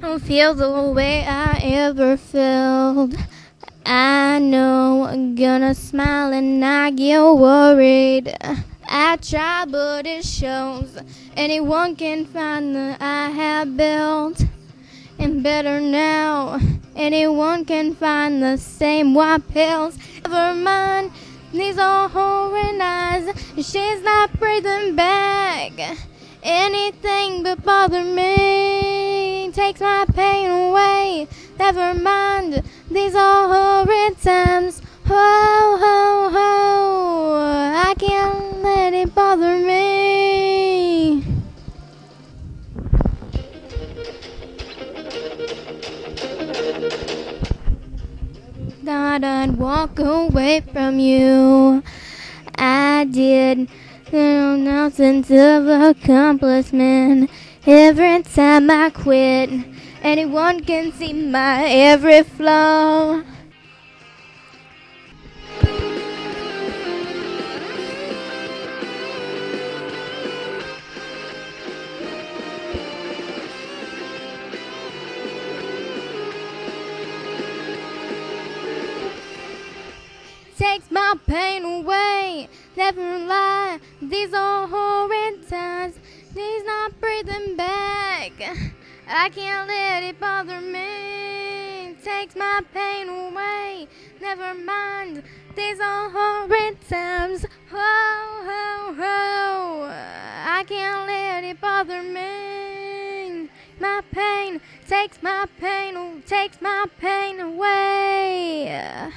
don't feel the way I ever felt. I know I'm gonna smile and I get worried. I try, but it shows. Anyone can find that I have built. And better now, anyone can find the same white pills. Never mind, these are horrid eyes. She's not breathing back. Anything but bother me takes my pain away. Never mind, these are horrid times. Ho, ho, ho, I can't let it bother me. Thought I'd walk away from you. I did. No nonsense of accomplishment. Every time I quit, anyone can see my every flaw. takes my pain away. Never lie, these are horrid times. Not back. I can't let it bother me. Takes my pain away. Never mind, these are horrid times. Ho, ho, ho. I can't let it bother me. My pain takes my pain, takes my pain away.